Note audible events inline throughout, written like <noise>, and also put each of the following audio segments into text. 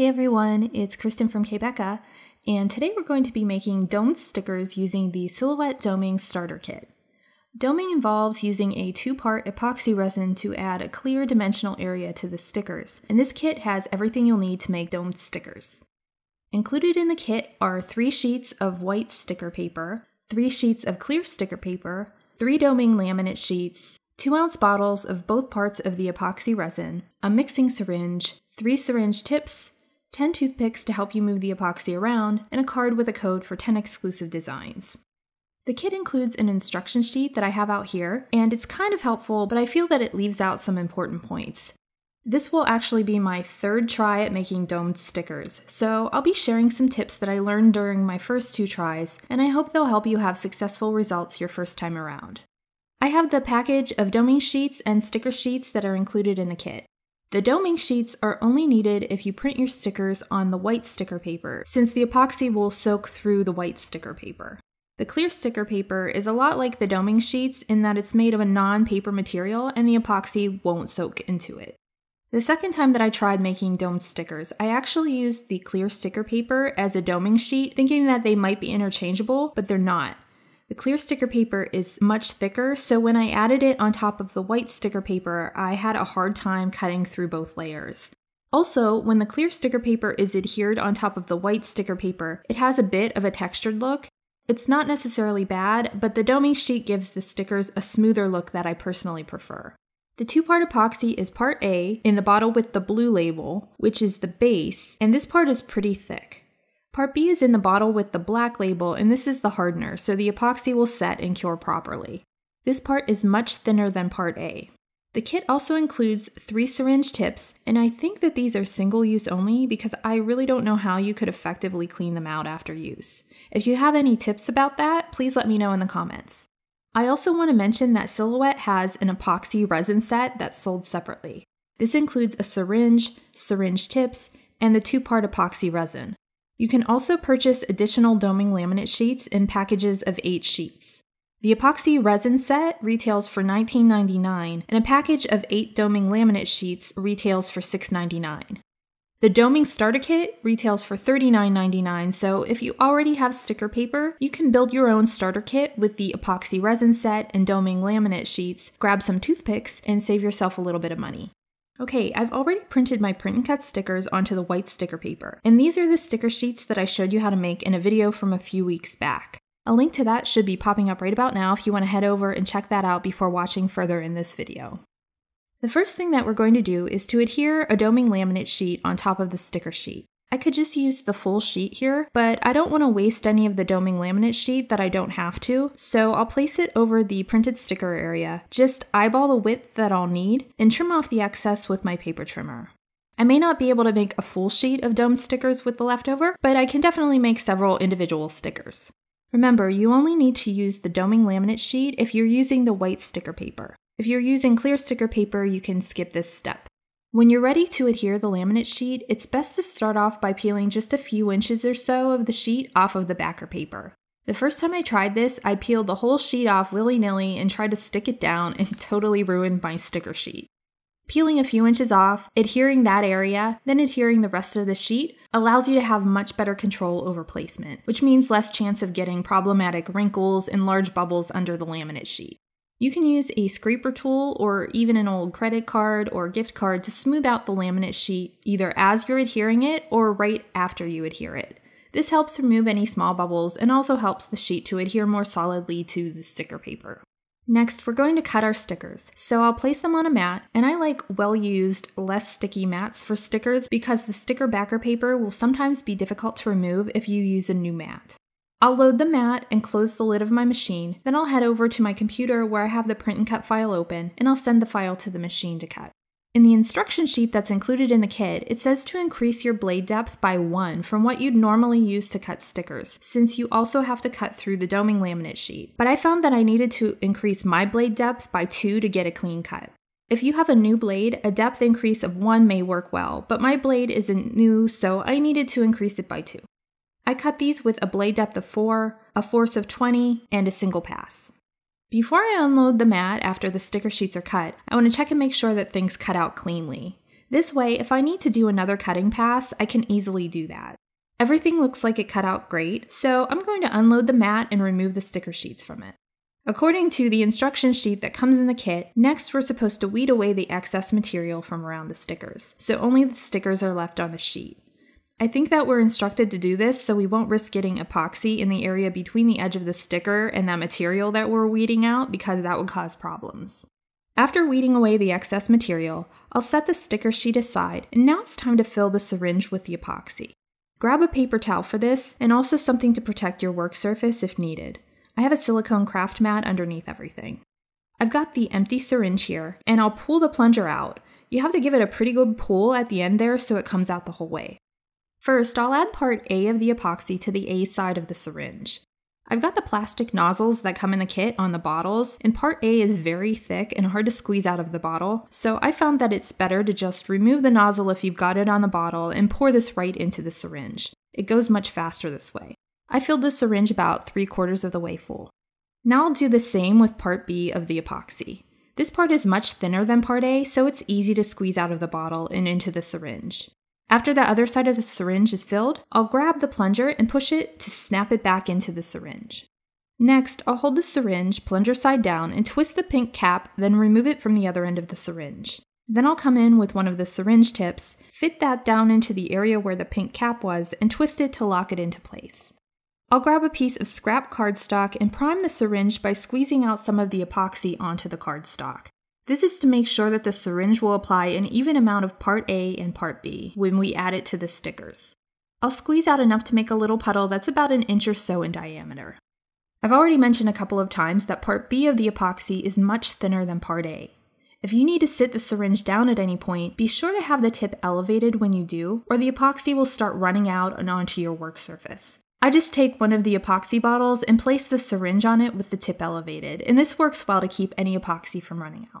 Hey everyone, it's Kristen from k.becca, and today we're going to be making domed stickers using the Silhouette Doming Starter Kit. Doming involves using a two-part epoxy resin to add a clear dimensional area to the stickers, and this kit has everything you'll need to make domed stickers. Included in the kit are three sheets of white sticker paper, three sheets of clear sticker paper, three doming laminate sheets, 2 ounce bottles of both parts of the epoxy resin, a mixing syringe, 3 syringe tips, 10 toothpicks to help you move the epoxy around, and a card with a code for 10 exclusive designs. The kit includes an instruction sheet that I have out here, and it's kind of helpful, but I feel that it leaves out some important points. This will actually be my third try at making domed stickers, so I'll be sharing some tips that I learned during my first two tries, and I hope they'll help you have successful results your first time around. I have the package of doming sheets and sticker sheets that are included in the kit. The doming sheets are only needed if you print your stickers on the white sticker paper, since the epoxy will soak through the white sticker paper. The clear sticker paper is a lot like the doming sheets in that it's made of a non-paper material and the epoxy won't soak into it. The second time that I tried making domed stickers, I actually used the clear sticker paper as a doming sheet, thinking that they might be interchangeable, but they're not. The clear sticker paper is much thicker, so when I added it on top of the white sticker paper, I had a hard time cutting through both layers. Also, when the clear sticker paper is adhered on top of the white sticker paper, it has a bit of a textured look. It's not necessarily bad, but the doming sheet gives the stickers a smoother look that I personally prefer. The two part epoxy is part A in the bottle with the blue label, which is the base, and this part is pretty thick. Part B is in the bottle with the black label, and this is the hardener, so the epoxy will set and cure properly. This part is much thinner than part A. The kit also includes three syringe tips, and I think that these are single use only because I really don't know how you could effectively clean them out after use. If you have any tips about that, please let me know in the comments. I also want to mention that Silhouette has an epoxy resin set that's sold separately. This includes a syringe, syringe tips, and the two part epoxy resin. You can also purchase additional doming laminate sheets in packages of 8 sheets. The epoxy resin set retails for $19.99 and a package of 8 doming laminate sheets retails for $6.99. The doming starter kit retails for $39.99, so if you already have sticker paper, you can build your own starter kit with the epoxy resin set and doming laminate sheets, grab some toothpicks, and save yourself a little bit of money. Okay, I've already printed my print and cut stickers onto the white sticker paper, and these are the sticker sheets that I showed you how to make in a video from a few weeks back. A link to that should be popping up right about now if you want to head over and check that out before watching further in this video. The first thing that we're going to do is to adhere a doming laminate sheet on top of the sticker sheet. I could just use the full sheet here, but I don't want to waste any of the doming laminate sheet that I don't have to, so I'll place it over the printed sticker area, just eyeball the width that I'll need, and trim off the excess with my paper trimmer. I may not be able to make a full sheet of domed stickers with the leftover, but I can definitely make several individual stickers. Remember, you only need to use the doming laminate sheet if you're using the white sticker paper. If you're using clear sticker paper, you can skip this step. When you're ready to adhere the laminate sheet, it's best to start off by peeling just a few inches or so of the sheet off of the backer paper. The first time I tried this, I peeled the whole sheet off willy nilly and tried to stick it down and <laughs> totally ruined my sticker sheet. Peeling a few inches off, adhering that area, then adhering the rest of the sheet allows you to have much better control over placement, which means less chance of getting problematic wrinkles and large bubbles under the laminate sheet. You can use a scraper tool or even an old credit card or gift card to smooth out the laminate sheet either as you're adhering it or right after you adhere it. This helps remove any small bubbles and also helps the sheet to adhere more solidly to the sticker paper. Next, we're going to cut our stickers. So I'll place them on a mat, and I like well-used, less sticky mats for stickers because the sticker backer paper will sometimes be difficult to remove if you use a new mat. I'll load the mat and close the lid of my machine, then I'll head over to my computer where I have the print and cut file open, and I'll send the file to the machine to cut. In the instruction sheet that's included in the kit, it says to increase your blade depth by 1 from what you'd normally use to cut stickers, since you also have to cut through the doming laminate sheet. But I found that I needed to increase my blade depth by 2 to get a clean cut. If you have a new blade, a depth increase of 1 may work well, but my blade isn't new, so I needed to increase it by 2. I cut these with a blade depth of 4, a force of 20, and a single pass. Before I unload the mat after the sticker sheets are cut, I want to check and make sure that things cut out cleanly. This way, if I need to do another cutting pass, I can easily do that. Everything looks like it cut out great, so I'm going to unload the mat and remove the sticker sheets from it. According to the instruction sheet that comes in the kit, next we're supposed to weed away the excess material from around the stickers, so only the stickers are left on the sheet. I think that we're instructed to do this so we won't risk getting epoxy in the area between the edge of the sticker and that material that we're weeding out because that would cause problems. After weeding away the excess material, I'll set the sticker sheet aside and now it's time to fill the syringe with the epoxy. Grab a paper towel for this and also something to protect your work surface if needed. I have a silicone craft mat underneath everything. I've got the empty syringe here and I'll pull the plunger out. You have to give it a pretty good pull at the end there so it comes out the whole way. First, I'll add part A of the epoxy to the A side of the syringe. I've got the plastic nozzles that come in the kit on the bottles, and part A is very thick and hard to squeeze out of the bottle, so I found that it's better to just remove the nozzle if you've got it on the bottle and pour this right into the syringe. It goes much faster this way. I filled the syringe about three quarters of the way full. Now I'll do the same with part B of the epoxy. This part is much thinner than part A, so it's easy to squeeze out of the bottle and into the syringe. After the other side of the syringe is filled, I'll grab the plunger and push it to snap it back into the syringe. Next, I'll hold the syringe plunger side down and twist the pink cap, then remove it from the other end of the syringe. Then I'll come in with one of the syringe tips, fit that down into the area where the pink cap was, and twist it to lock it into place. I'll grab a piece of scrap cardstock and prime the syringe by squeezing out some of the epoxy onto the cardstock. This is to make sure that the syringe will apply an even amount of part A and part B when we add it to the stickers. I'll squeeze out enough to make a little puddle that's about an inch or so in diameter. I've already mentioned a couple of times that part B of the epoxy is much thinner than part A. If you need to sit the syringe down at any point, be sure to have the tip elevated when you do, or the epoxy will start running out and onto your work surface. I just take one of the epoxy bottles and place the syringe on it with the tip elevated, and this works well to keep any epoxy from running out.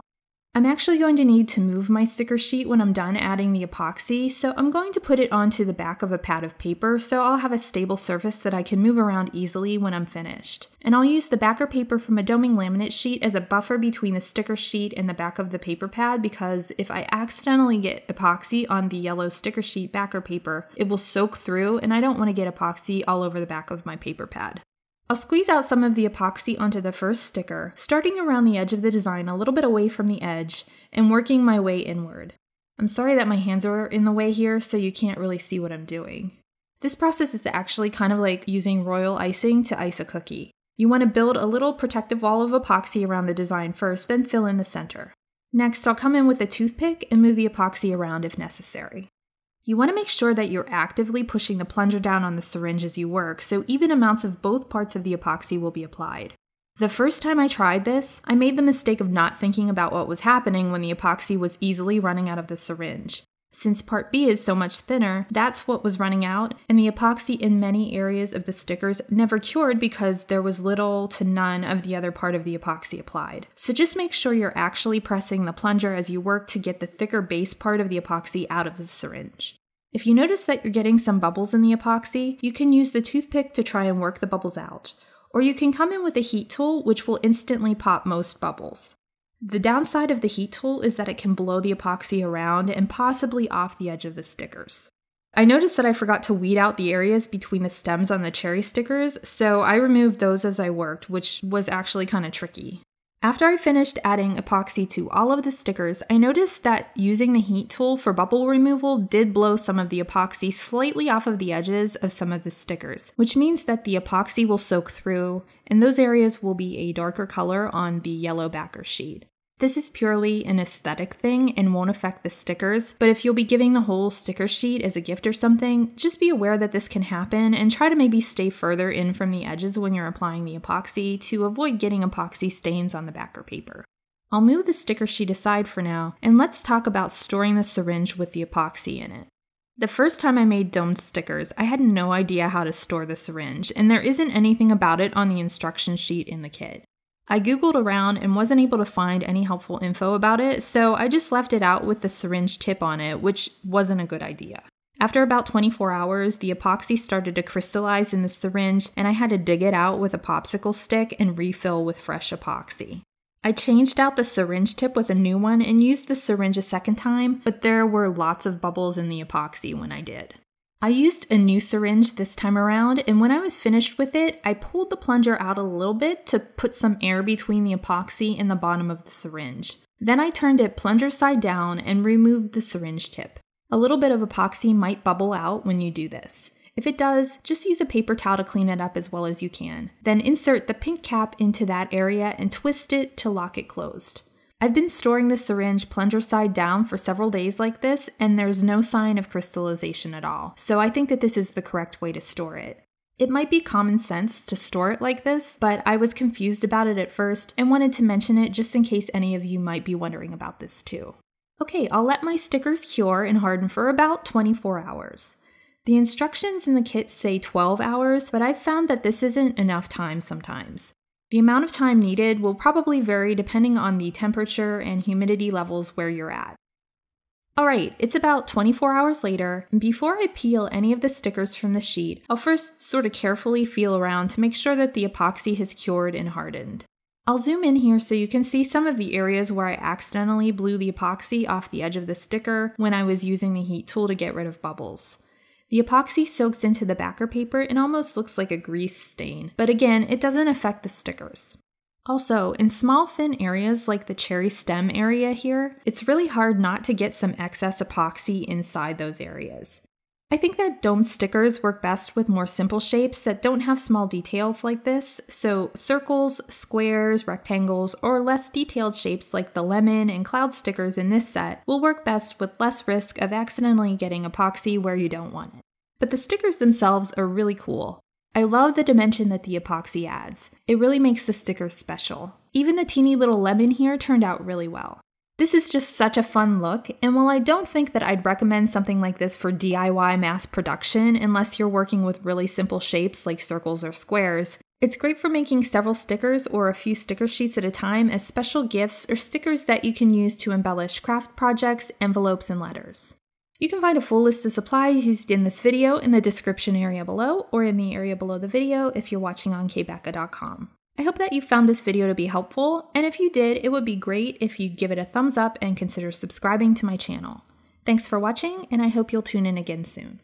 I'm actually going to need to move my sticker sheet when I'm done adding the epoxy, so I'm going to put it onto the back of a pad of paper so I'll have a stable surface that I can move around easily when I'm finished. And I'll use the backer paper from a doming laminate sheet as a buffer between the sticker sheet and the back of the paper pad because if I accidentally get epoxy on the yellow sticker sheet backer paper, it will soak through and I don't want to get epoxy all over the back of my paper pad. I'll squeeze out some of the epoxy onto the first sticker, starting around the edge of the design a little bit away from the edge and working my way inward. I'm sorry that my hands are in the way here, so you can't really see what I'm doing. This process is actually kind of like using royal icing to ice a cookie. You want to build a little protective wall of epoxy around the design first, then fill in the center. Next, I'll come in with a toothpick and move the epoxy around if necessary. You want to make sure that you're actively pushing the plunger down on the syringe as you work, so even amounts of both parts of the epoxy will be applied. The first time I tried this, I made the mistake of not thinking about what was happening when the epoxy was easily running out of the syringe. Since part B is so much thinner, that's what was running out, and the epoxy in many areas of the stickers never cured because there was little to none of the other part of the epoxy applied. So just make sure you're actually pressing the plunger as you work to get the thicker base part of the epoxy out of the syringe. If you notice that you're getting some bubbles in the epoxy, you can use the toothpick to try and work the bubbles out. Or you can come in with a heat tool, which will instantly pop most bubbles. The downside of the heat tool is that it can blow the epoxy around and possibly off the edge of the stickers. I noticed that I forgot to weed out the areas between the stems on the cherry stickers, so I removed those as I worked, which was actually kind of tricky. After I finished adding epoxy to all of the stickers, I noticed that using the heat tool for bubble removal did blow some of the epoxy slightly off of the edges of some of the stickers, which means that the epoxy will soak through, and those areas will be a darker color on the yellow backer sheet. This is purely an aesthetic thing and won't affect the stickers, but if you'll be giving the whole sticker sheet as a gift or something, just be aware that this can happen and try to maybe stay further in from the edges when you're applying the epoxy to avoid getting epoxy stains on the backer paper. I'll move the sticker sheet aside for now, and let's talk about storing the syringe with the epoxy in it. The first time I made domed stickers, I had no idea how to store the syringe, and there isn't anything about it on the instruction sheet in the kit. I googled around and wasn't able to find any helpful info about it, so I just left it out with the syringe tip on it, which wasn't a good idea. After about 24 hours, the epoxy started to crystallize in the syringe, and I had to dig it out with a popsicle stick and refill with fresh epoxy. I changed out the syringe tip with a new one and used the syringe a second time, but there were lots of bubbles in the epoxy when I did. I used a new syringe this time around, and when I was finished with it, I pulled the plunger out a little bit to put some air between the epoxy and the bottom of the syringe. Then I turned it plunger side down and removed the syringe tip. A little bit of epoxy might bubble out when you do this. If it does, just use a paper towel to clean it up as well as you can. Then insert the pink cap into that area and twist it to lock it closed. I've been storing the syringe plunger side down for several days like this, and there's no sign of crystallization at all, so I think that this is the correct way to store it. It might be common sense to store it like this, but I was confused about it at first and wanted to mention it just in case any of you might be wondering about this too. Okay, I'll let my stickers cure and harden for about 24 hours. The instructions in the kit say 12 hours, but I've found that this isn't enough time sometimes. The amount of time needed will probably vary depending on the temperature and humidity levels where you're at. Alright, it's about 24 hours later, and before I peel any of the stickers from the sheet, I'll first sort of carefully feel around to make sure that the epoxy has cured and hardened. I'll zoom in here so you can see some of the areas where I accidentally blew the epoxy off the edge of the sticker when I was using the heat tool to get rid of bubbles. The epoxy soaks into the backer paper and almost looks like a grease stain, but again, it doesn't affect the stickers. Also, in small thin areas like the cherry stem area here, it's really hard not to get some excess epoxy inside those areas. I think that dome stickers work best with more simple shapes that don't have small details like this, so circles, squares, rectangles, or less detailed shapes like the lemon and cloud stickers in this set will work best with less risk of accidentally getting epoxy where you don't want it. But the stickers themselves are really cool. I love the dimension that the epoxy adds. It really makes the stickers special. Even the teeny little lemon here turned out really well. This is just such a fun look, and while I don't think that I'd recommend something like this for DIY mass production unless you're working with really simple shapes like circles or squares, it's great for making several stickers or a few sticker sheets at a time as special gifts or stickers that you can use to embellish craft projects, envelopes, and letters. You can find a full list of supplies used in this video in the description area below or in the area below the video if you're watching on kbecca.com. I hope that you found this video to be helpful, and if you did, it would be great if you'd give it a thumbs up and consider subscribing to my channel. Thanks for watching, and I hope you'll tune in again soon.